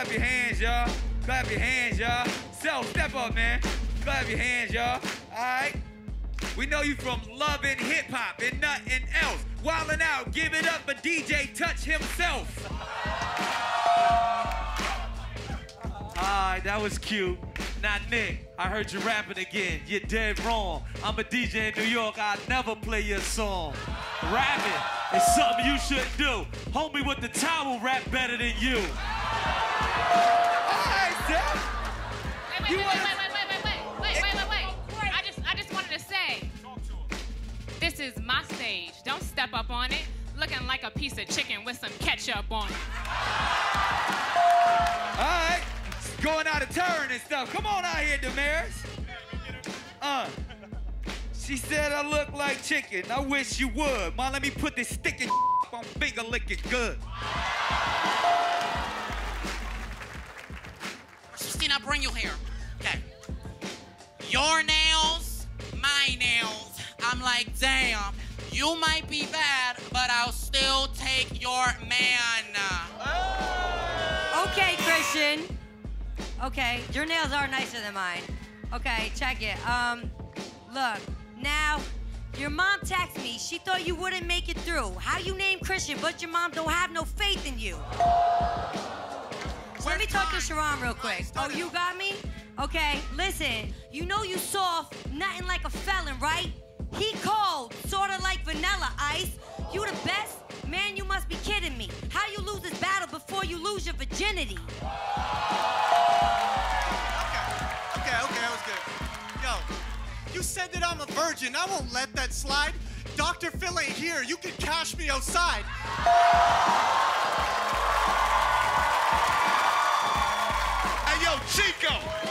Clap your hands, y'all. Clap your hands, y'all. So, step up, man. Clap your hands, y'all. All right. We know you from loving hip hop and nothing else. Wildin' out, give it up for DJ Touch himself. Alright, that was cute. Now, Nick, I heard you rapping again. You're dead wrong. I'm a DJ in New York. I never play your song. Rapping is something you shouldn't do. Homie with the towel rap better than you. Wait, wait, wait, wait, wait, wait, wait, wait, wait, wait. I just, I just wanted to say, this is my stage. Don't step up on it, looking like a piece of chicken with some ketchup on it. Alright. Going out of turn and stuff. Come on out here. Uh. She said I look like chicken. I wish you would. Ma, let me put this stick in on finger licking good. Justina, I'll bring you here. Okay. Your nails, my nails. I'm like, damn, you might be bad, but I'll still take your man. Okay, Christian. Okay, your nails are nicer than mine. Okay, check it. Um, look, now, your mom texted me. She thought you wouldn't make it through. How you name Christian, but your mom don't have no faith in you? Talk to Charron real quick. Oh, you got me? Okay, listen. You know you soft, nothing like a felon, right? He cold, sorta like vanilla ice. You the best? Man, you must be kidding me. How you lose this battle before you lose your virginity? Okay, okay, okay, that was good. Yo, you said that I'm a virgin. I won't let that slide. Dr. Phil ain't here. You can cash me outside. Chico.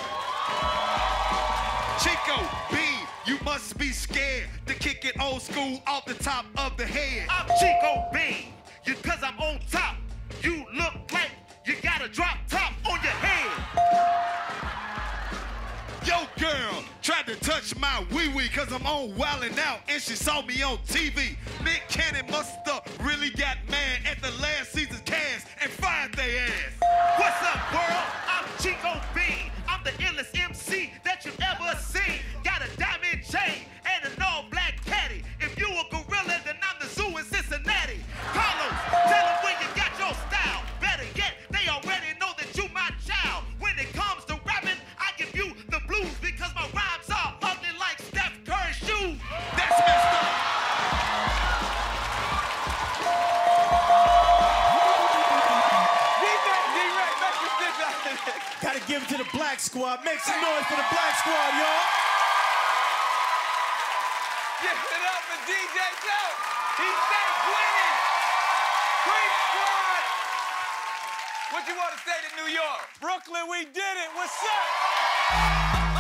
Chico, B, you must be scared to kick it old school off the top of the head. I'm Chico B, you, cause I'm on top. You look like you got a drop top on your head. Yo, girl tried to touch my wee wee cause I'm on wildin' out and she saw me on TV. Nick Cannon musta really got mad at the last season's cast and fired their ass. Black Squad. Make some noise for the Black Squad, y'all. Give it up for DJ Joe. He said winning. Creep Squad. What you want to say to New York? Brooklyn, we did it. What's up?